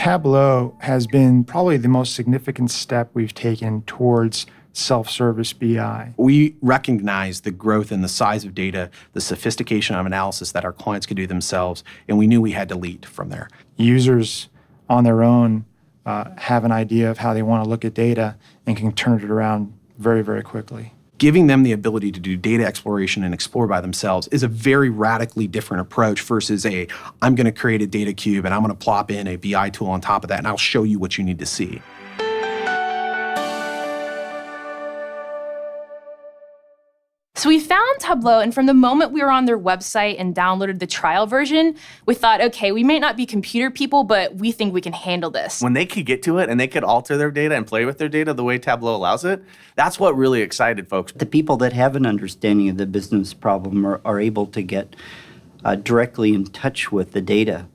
Tableau has been probably the most significant step we've taken towards self-service BI. We recognize the growth in the size of data, the sophistication of analysis that our clients could do themselves, and we knew we had to lead from there. Users on their own uh, have an idea of how they want to look at data and can turn it around very, very quickly. Giving them the ability to do data exploration and explore by themselves is a very radically different approach versus a, I'm going to create a data cube and I'm going to plop in a BI tool on top of that and I'll show you what you need to see. So we found Tableau, and from the moment we were on their website and downloaded the trial version, we thought, okay, we may not be computer people, but we think we can handle this. When they could get to it and they could alter their data and play with their data the way Tableau allows it, that's what really excited folks. The people that have an understanding of the business problem are, are able to get uh, directly in touch with the data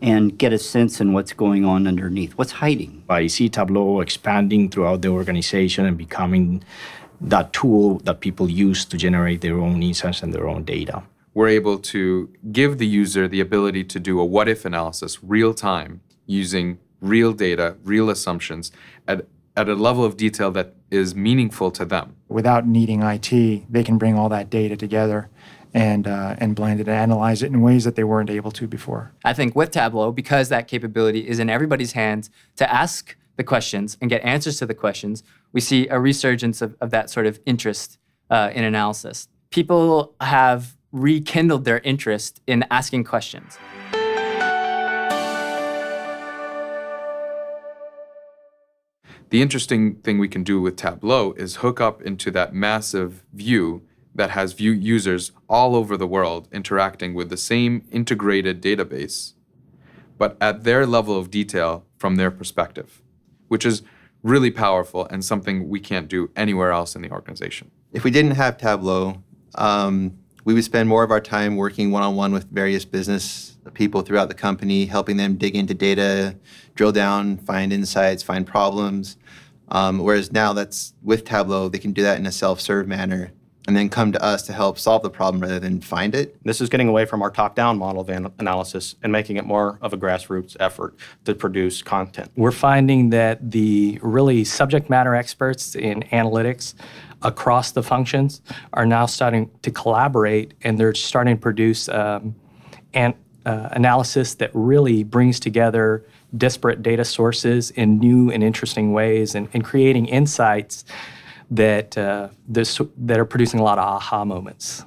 and get a sense in what's going on underneath, what's hiding. I see Tableau expanding throughout the organization and becoming that tool that people use to generate their own insights and their own data. We're able to give the user the ability to do a what if analysis real time using real data, real assumptions at, at a level of detail that is meaningful to them. Without needing IT, they can bring all that data together and uh, and blend it and analyze it in ways that they weren't able to before. I think with Tableau, because that capability is in everybody's hands to ask the questions and get answers to the questions, we see a resurgence of, of that sort of interest uh, in analysis. People have rekindled their interest in asking questions. The interesting thing we can do with Tableau is hook up into that massive view that has view users all over the world interacting with the same integrated database, but at their level of detail from their perspective, which is really powerful and something we can't do anywhere else in the organization. If we didn't have Tableau, um, we would spend more of our time working one-on-one with various business people throughout the company, helping them dig into data, drill down, find insights, find problems. Um, whereas now that's with Tableau, they can do that in a self-serve manner and then come to us to help solve the problem rather than find it. This is getting away from our top-down model of an analysis and making it more of a grassroots effort to produce content. We're finding that the really subject matter experts in analytics across the functions are now starting to collaborate and they're starting to produce um, an, uh, analysis that really brings together disparate data sources in new and interesting ways and, and creating insights that uh, that are producing a lot of aha moments.